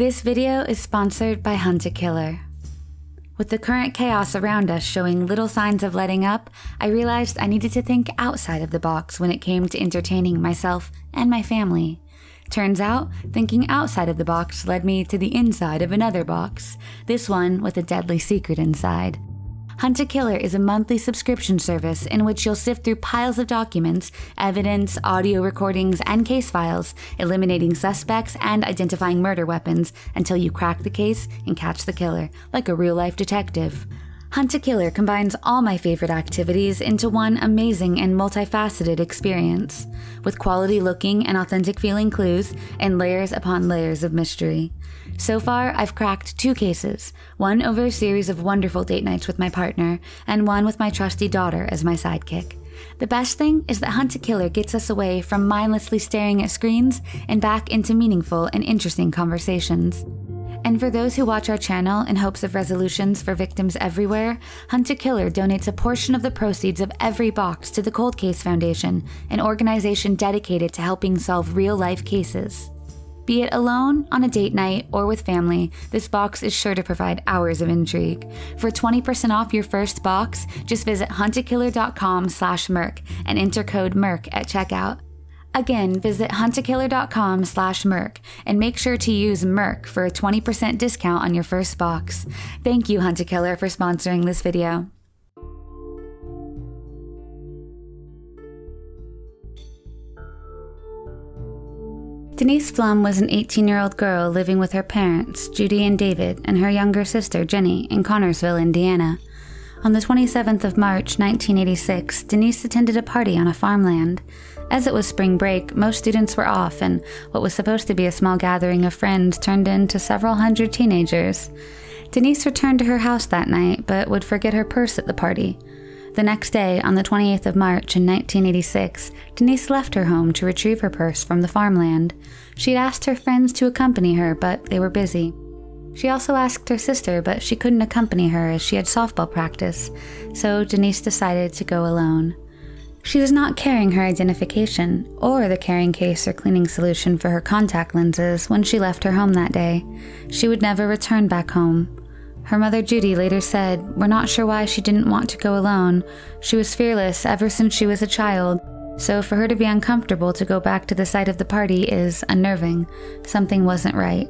This video is sponsored by Hunt a Killer. With the current chaos around us showing little signs of letting up, I realized I needed to think outside of the box when it came to entertaining myself and my family. Turns out, thinking outside of the box led me to the inside of another box, this one with a deadly secret inside. Hunt a Killer is a monthly subscription service in which you'll sift through piles of documents, evidence, audio recordings, and case files, eliminating suspects and identifying murder weapons until you crack the case and catch the killer, like a real life detective. Hunt a Killer combines all my favorite activities into one amazing and multifaceted experience, with quality looking and authentic feeling clues and layers upon layers of mystery. So far, I've cracked two cases one over a series of wonderful date nights with my partner, and one with my trusty daughter as my sidekick. The best thing is that Hunt a Killer gets us away from mindlessly staring at screens and back into meaningful and interesting conversations. And for those who watch our channel in hopes of resolutions for victims everywhere, Hunt a Killer donates a portion of the proceeds of every box to the Cold Case Foundation, an organization dedicated to helping solve real life cases. Be it alone, on a date night, or with family, this box is sure to provide hours of intrigue. For 20% off your first box, just visit huntakiller.com slash merc and enter code MERC at checkout. Again, visit huntakiller.com slash merc and make sure to use MERC for a 20% discount on your first box. Thank you, Hunt a Killer, for sponsoring this video. Denise Pflum was an 18 year old girl living with her parents, Judy and David, and her younger sister, Jenny, in Connersville, Indiana. On the 27th of March, 1986, Denise attended a party on a farmland. As it was spring break, most students were off, and what was supposed to be a small gathering of friends turned into several hundred teenagers. Denise returned to her house that night, but would forget her purse at the party. The next day, on the 28th of March in 1986, Denise left her home to retrieve her purse from the farmland. She'd asked her friends to accompany her, but they were busy. She also asked her sister, but she couldn't accompany her as she had softball practice, so Denise decided to go alone. She was not carrying her identification or the carrying case or cleaning solution for her contact lenses when she left her home that day. She would never return back home. Her mother Judy later said, We're not sure why she didn't want to go alone. She was fearless ever since she was a child, so for her to be uncomfortable to go back to the site of the party is unnerving. Something wasn't right.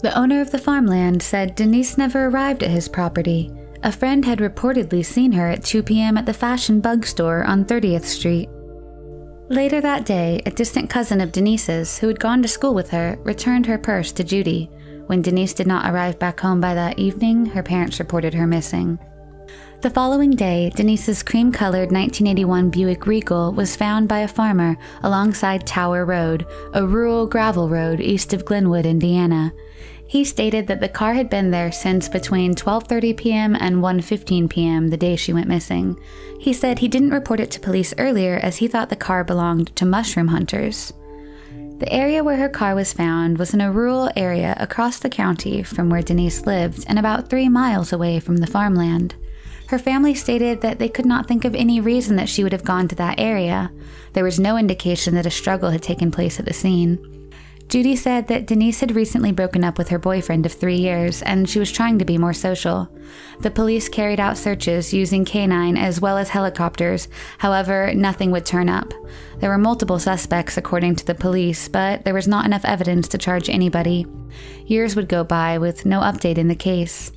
The owner of the farmland said Denise never arrived at his property. A friend had reportedly seen her at 2 p.m. at the Fashion Bug Store on 30th Street. Later that day, a distant cousin of Denise's, who had gone to school with her, returned her purse to Judy. When Denise did not arrive back home by that evening, her parents reported her missing. The following day, Denise's cream colored 1981 Buick Regal was found by a farmer alongside Tower Road, a rural gravel road east of Glenwood, Indiana. He stated that the car had been there since between 12:30 p.m. and 1:15 p.m. the day she went missing. He said he didn't report it to police earlier as he thought the car belonged to mushroom hunters. The area where her car was found was in a rural area across the county from where Denise lived and about three miles away from the farmland. Her family stated that they could not think of any reason that she would have gone to that area. There was no indication that a struggle had taken place at the scene. Judy said that Denise had recently broken up with her boyfriend of three years and she was trying to be more social. The police carried out searches using canine as well as helicopters, however, nothing would turn up. There were multiple suspects, according to the police, but there was not enough evidence to charge anybody. Years would go by with no update in the case.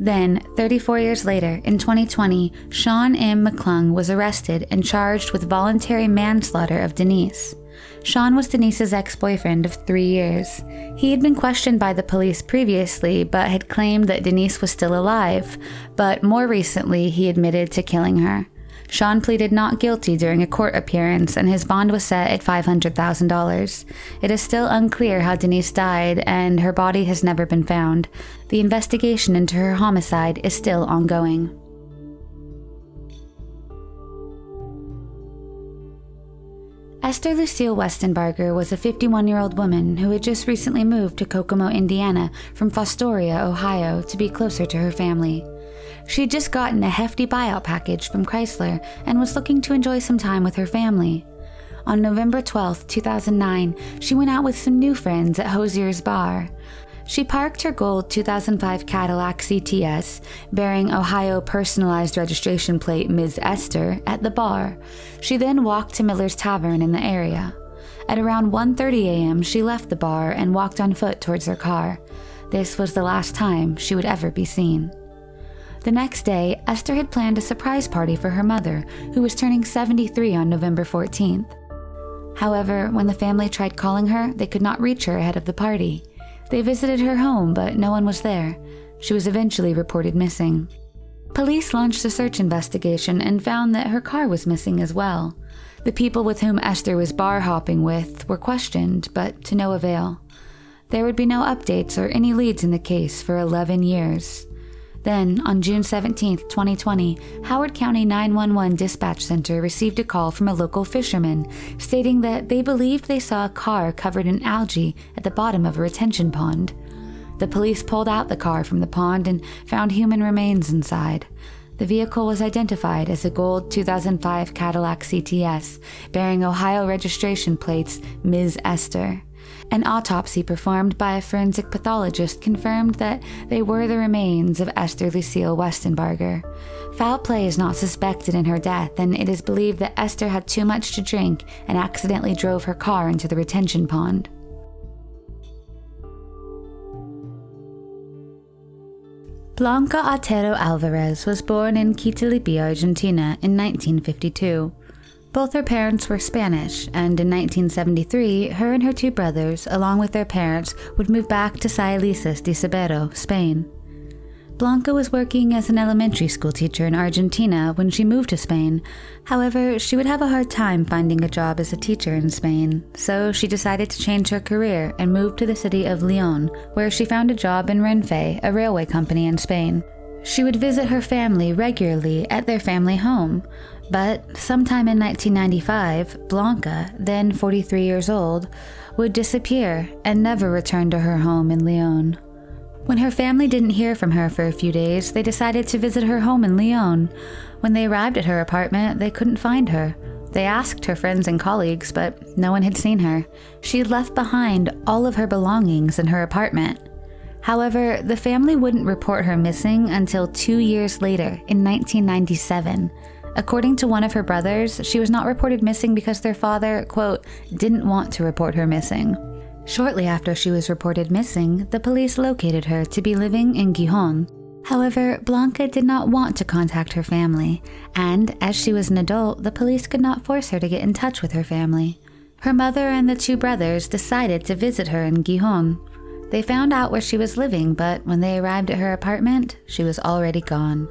Then, 34 years later, in 2020, Shawn M. McClung was arrested and charged with voluntary manslaughter of Denise. Shawn was Denise's ex boyfriend of three years. He had been questioned by the police previously, but had claimed that Denise was still alive. But more recently, he admitted to killing her. Shawn pleaded not guilty during a court appearance, and his bond was set at $500,000. It is still unclear how Denise died, and her body has never been found. The investigation into her homicide is still ongoing. Esther Lucille Westenbarger was a 51 year old woman who had just recently moved to Kokomo, Indiana from Fostoria, Ohio to be closer to her family. She had just gotten a hefty buyout package from Chrysler and was looking to enjoy some time with her family. On November 12, 2009, she went out with some new friends at Hosier's Bar. She parked her gold 2005 Cadillac CTS, bearing Ohio personalized registration plate Ms. Esther, at the bar. She then walked to Miller's Tavern in the area. At around 1:30 a.m., she left the bar and walked on foot towards her car. This was the last time she would ever be seen. The next day, Esther had planned a surprise party for her mother, who was turning 73 on November 14th. However, when the family tried calling her, they could not reach her ahead of the party. They visited her home, but no one was there. She was eventually reported missing. Police launched a search investigation and found that her car was missing as well. The people with whom Esther was bar hopping with were questioned, but to no avail. There would be no updates or any leads in the case for 11 years. Then, on June 17, 2020, Howard County 911 Dispatch Center received a call from a local fisherman stating that they believed they saw a car covered in algae at the bottom of a retention pond. The police pulled out the car from the pond and found human remains inside. The vehicle was identified as a gold 2005 Cadillac CTS bearing Ohio registration plates Ms. Esther. An autopsy performed by a forensic pathologist confirmed that they were the remains of Esther Lucille Westenbarger. Foul play is not suspected in her death, and it is believed that Esther had too much to drink and accidentally drove her car into the retention pond. Blanca Otero Alvarez was born in Quitilipi, Argentina in 1952. Both her parents were Spanish, and in 1973, her and her two brothers, along with their parents, would move back to Saelices de Sabero, Spain. Blanca was working as an elementary school teacher in Argentina when she moved to Spain. However, she would have a hard time finding a job as a teacher in Spain, so she decided to change her career and moved to the city of Leon, where she found a job in Renfe, a railway company in Spain. She would visit her family regularly at their family home, but sometime in 1995, Blanca, then 43 years old, would disappear and never return to her home in Leon. When her family didn't hear from her for a few days, they decided to visit her home in Leon. When they arrived at her apartment, they couldn't find her. They asked her friends and colleagues, but no one had seen her. She had left behind all of her belongings in her apartment. However, the family wouldn't report her missing until two years later, in 1997. According to one of her brothers, she was not reported missing because their father, quote, didn't want to report her missing. Shortly after she was reported missing, the police located her to be living in Gijón. However, Blanca did not want to contact her family, and as she was an adult, the police could not force her to get in touch with her family. Her mother and the two brothers decided to visit her in Gijón. They found out where she was living, but when they arrived at her apartment, she was already gone.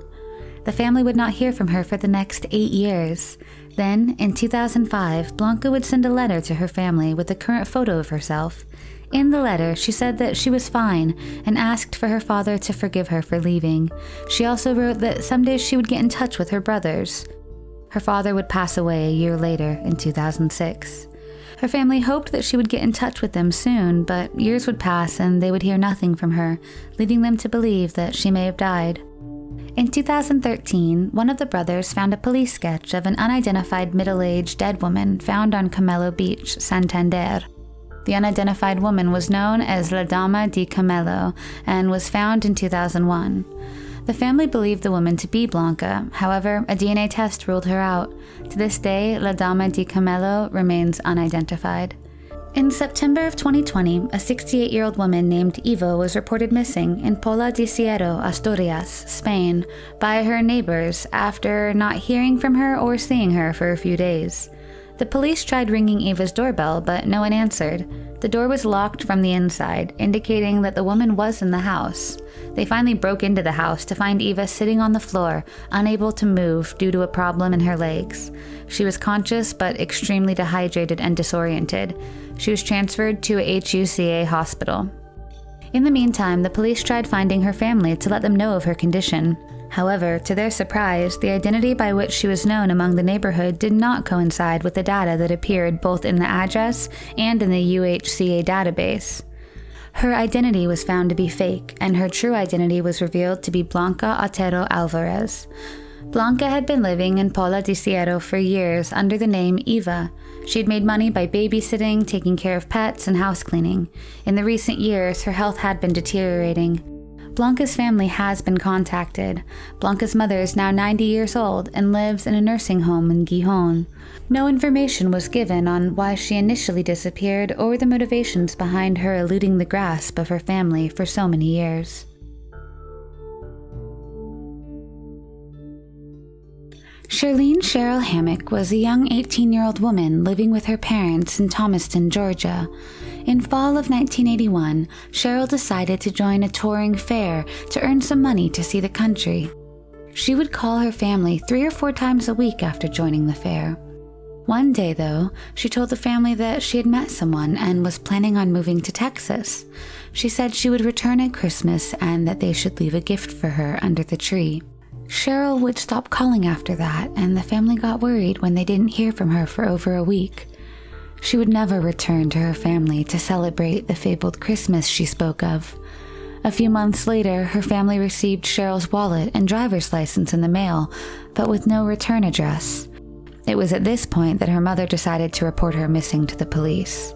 The family would not hear from her for the next eight years. Then, in 2005, Blanca would send a letter to her family with a current photo of herself. In the letter, she said that she was fine and asked for her father to forgive her for leaving. She also wrote that someday she would get in touch with her brothers. Her father would pass away a year later in 2006. Her family hoped that she would get in touch with them soon, but years would pass and they would hear nothing from her, leading them to believe that she may have died. In 2013, one of the brothers found a police sketch of an unidentified middle aged dead woman found on Camello Beach, Santander. The unidentified woman was known as La Dama di Camello and was found in 2001. The family believed the woman to be Blanca, however, a DNA test ruled her out. To this day, La Dama di Camello remains unidentified. In September of 2020, a 68 year old woman named Eva was reported missing in Pola de Siero, Asturias, Spain, by her neighbors after not hearing from her or seeing her for a few days. The police tried ringing Eva's doorbell, but no one answered. The door was locked from the inside, indicating that the woman was in the house. They finally broke into the house to find Eva sitting on the floor, unable to move due to a problem in her legs. She was conscious but extremely dehydrated and disoriented. She was transferred to a HUCA hospital. In the meantime, the police tried finding her family to let them know of her condition. However, to their surprise, the identity by which she was known among the neighborhood did not coincide with the data that appeared both in the address and in the HUCA database. Her identity was found to be fake, and her true identity was revealed to be Blanca Otero Alvarez. Blanca had been living in Pola de Siero for years under the name Eva. She had made money by babysitting, taking care of pets, and house cleaning. In the recent years, her health had been deteriorating. Blanca's family has been contacted. Blanca's mother is now 90 years old and lives in a nursing home in Gijón. No information was given on why she initially disappeared or the motivations behind her eluding the grasp of her family for so many years. Shirlene Cheryl Hammack was a young 18 year old woman living with her parents in Thomaston, Georgia. In fall of 1981, Cheryl decided to join a touring fair to earn some money to see the country. She would call her family three or four times a week after joining the fair. One day, though, she told the family that she had met someone and was planning on moving to Texas. She said she would return at Christmas and that they should leave a gift for her under the tree. Cheryl would stop calling after that, and the family got worried when they didn't hear from her for over a week. She would never return to her family to celebrate the fabled Christmas she spoke of. A few months later, her family received Cheryl's wallet and driver's license in the mail, but with no return address. It was at this point that her mother decided to report her missing to the police.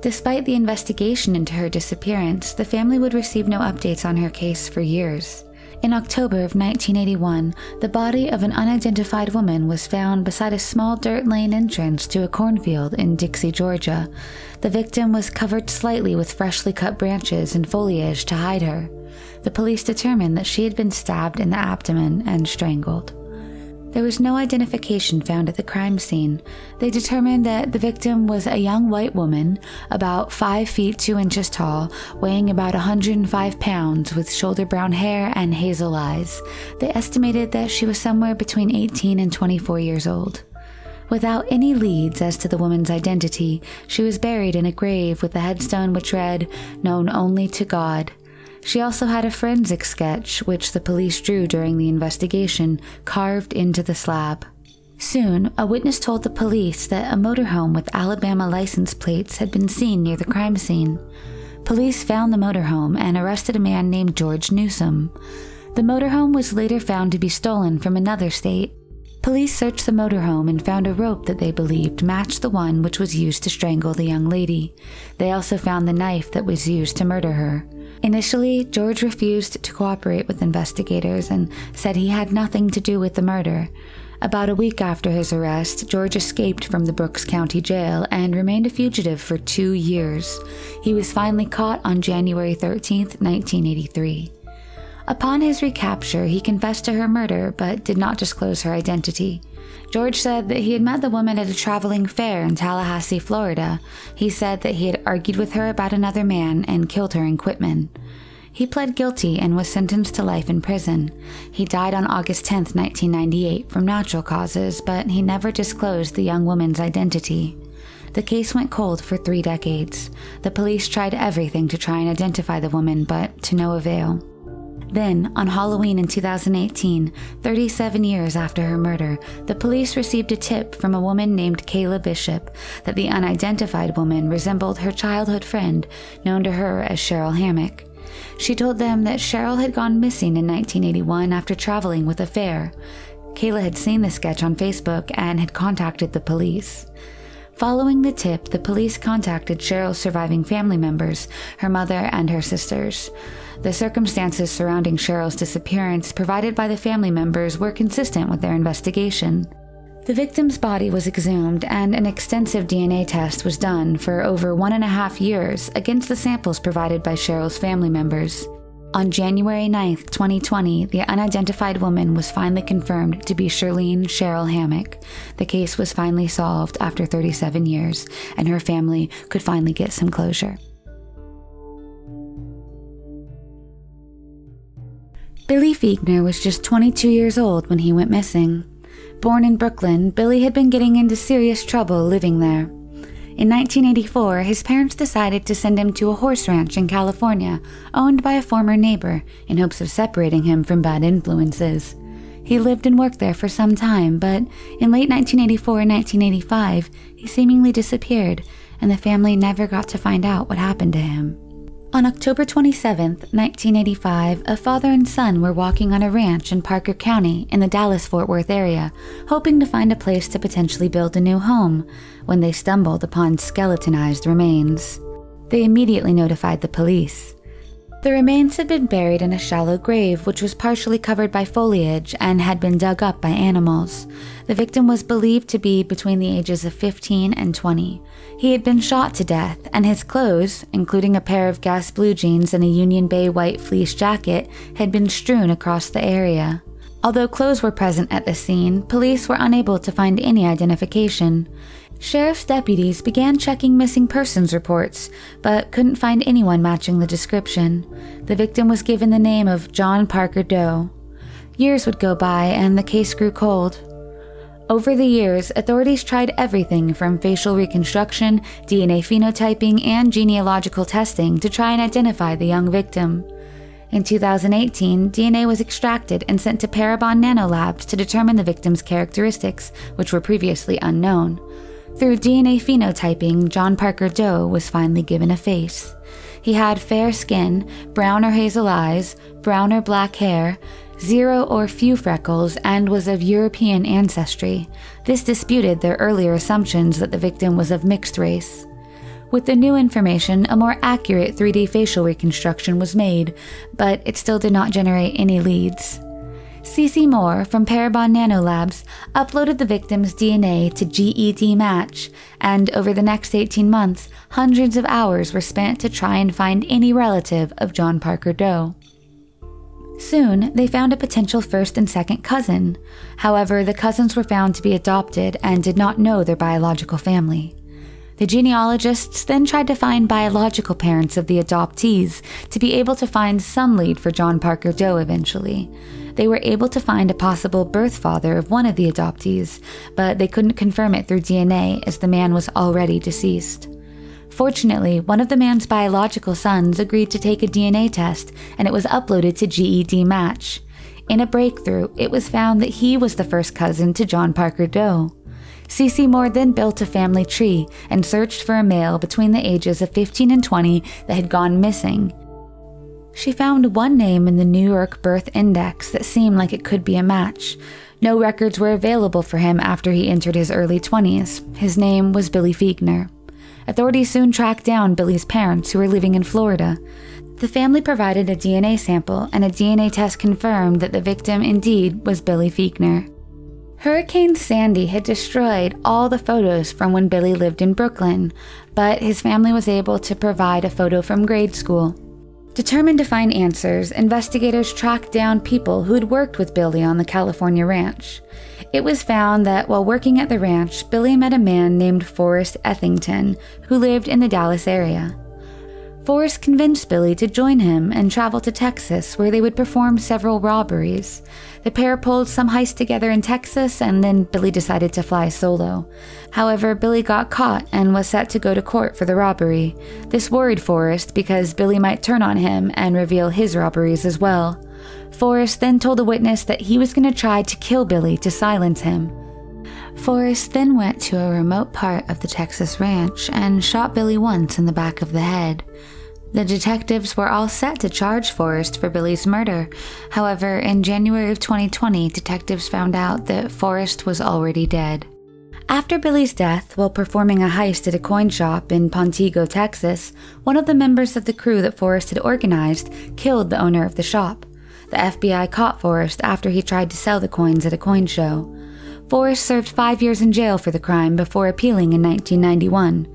Despite the investigation into her disappearance, the family would receive no updates on her case for years. In October of 1981, the body of an unidentified woman was found beside a small dirt lane entrance to a cornfield in Dixie, Georgia. The victim was covered slightly with freshly cut branches and foliage to hide her. The police determined that she had been stabbed in the abdomen and strangled. There was no identification found at the crime scene. They determined that the victim was a young white woman, about 5 feet 2 inches tall, weighing about 105 pounds, with shoulder brown hair and hazel eyes. They estimated that she was somewhere between 18 and 24 years old. Without any leads as to the woman's identity, she was buried in a grave with a headstone which read, Known only to God. She also had a forensic sketch, which the police drew during the investigation, carved into the slab. Soon, a witness told the police that a motorhome with Alabama license plates had been seen near the crime scene. Police found the motorhome and arrested a man named George Newsom. The motorhome was later found to be stolen from another state. Police searched the motorhome and found a rope that they believed matched the one which was used to strangle the young lady. They also found the knife that was used to murder her. Initially, George refused to cooperate with investigators and said he had nothing to do with the murder. About a week after his arrest, George escaped from the Brooks County Jail and remained a fugitive for two years. He was finally caught on January 13, 1983. Upon his recapture, he confessed to her murder but did not disclose her identity. George said that he had met the woman at a traveling fair in Tallahassee, Florida. He said that he had argued with her about another man and killed her in Quitman. He pled guilty and was sentenced to life in prison. He died on August 10, 1998, from natural causes, but he never disclosed the young woman's identity. The case went cold for three decades. The police tried everything to try and identify the woman, but to no avail. Then, on Halloween in 2018, 37 years after her murder, the police received a tip from a woman named Kayla Bishop that the unidentified woman resembled her childhood friend, known to her as Cheryl Hammack. She told them that Cheryl had gone missing in 1981 after traveling with a fair. Kayla had seen the sketch on Facebook and had contacted the police. Following the tip, the police contacted Cheryl's surviving family members, her mother and her sisters. The circumstances surrounding Cheryl's disappearance provided by the family members were consistent with their investigation. The victim's body was exhumed and an extensive DNA test was done for over one and a half years against the samples provided by Cheryl's family members. On January 9, 2020, the unidentified woman was finally confirmed to be Shirlene Cheryl Hammack. The case was finally solved after 37 years, and her family could finally get some closure. Billy Fiegener was just 22 years old when he went missing. Born in Brooklyn, Billy had been getting into serious trouble living there. In 1984, his parents decided to send him to a horse ranch in California, owned by a former neighbor, in hopes of separating him from bad influences. He lived and worked there for some time, but in late 1984 and 1985, he seemingly disappeared, and the family never got to find out what happened to him. On October 27, 1985, a father and son were walking on a ranch in Parker County in the Dallas Fort Worth area, hoping to find a place to potentially build a new home, when they stumbled upon skeletonized remains. They immediately notified the police. The remains had been buried in a shallow grave, which was partially covered by foliage and had been dug up by animals. The victim was believed to be between the ages of 15 and 20. He had been shot to death, and his clothes, including a pair of gas blue jeans and a Union Bay white fleece jacket, had been strewn across the area. Although clothes were present at the scene, police were unable to find any identification. Sheriff's deputies began checking missing persons reports, but couldn't find anyone matching the description. The victim was given the name of John Parker Doe. Years would go by and the case grew cold. Over the years, authorities tried everything from facial reconstruction, DNA phenotyping, and genealogical testing to try and identify the young victim. In 2018, DNA was extracted and sent to Parabon Nanolabs to determine the victim's characteristics, which were previously unknown. Through DNA phenotyping, John Parker Doe was finally given a face. He had fair skin, brown or hazel eyes, brown or black hair, zero or few freckles, and was of European ancestry. This disputed their earlier assumptions that the victim was of mixed race. With the new information, a more accurate 3D facial reconstruction was made, but it still did not generate any leads. Cece Moore from Parabon Nanolabs uploaded the victim's DNA to GED Match, and over the next 18 months, hundreds of hours were spent to try and find any relative of John Parker Doe. Soon, they found a potential first and second cousin. However, the cousins were found to be adopted and did not know their biological family. The genealogists then tried to find biological parents of the adoptees to be able to find some lead for John Parker Doe eventually they were able to find a possible birth father of one of the adoptees, but they couldn't confirm it through DNA as the man was already deceased. Fortunately, one of the man's biological sons agreed to take a DNA test and it was uploaded to GED Match. In a breakthrough, it was found that he was the first cousin to John Parker Doe. Cece Moore then built a family tree and searched for a male between the ages of 15 and 20 that had gone missing, she found one name in the New York Birth Index that seemed like it could be a match. No records were available for him after he entered his early 20s. His name was Billy Fiegener. Authorities soon tracked down Billy's parents, who were living in Florida. The family provided a DNA sample, and a DNA test confirmed that the victim indeed was Billy Fiegener. Hurricane Sandy had destroyed all the photos from when Billy lived in Brooklyn, but his family was able to provide a photo from grade school. Determined to find answers, investigators tracked down people who'd worked with Billy on the California ranch. It was found that while working at the ranch, Billy met a man named Forrest Ethington, who lived in the Dallas area. Forrest convinced Billy to join him and travel to Texas, where they would perform several robberies. The pair pulled some heists together in Texas, and then Billy decided to fly solo. However, Billy got caught and was set to go to court for the robbery. This worried Forrest because Billy might turn on him and reveal his robberies as well. Forrest then told a witness that he was going to try to kill Billy to silence him. Forrest then went to a remote part of the Texas ranch and shot Billy once in the back of the head. The detectives were all set to charge Forrest for Billy's murder. However, in January of 2020, detectives found out that Forrest was already dead. After Billy's death, while performing a heist at a coin shop in Pantego, Texas, one of the members of the crew that Forrest had organized killed the owner of the shop. The FBI caught Forrest after he tried to sell the coins at a coin show. Forrest served five years in jail for the crime before appealing in 1991.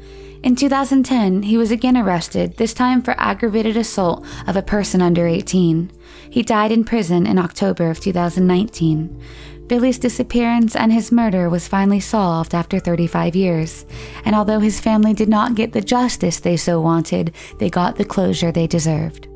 In 2010, he was again arrested, this time for aggravated assault of a person under 18. He died in prison in October of 2019. Billy's disappearance and his murder was finally solved after 35 years, and although his family did not get the justice they so wanted, they got the closure they deserved.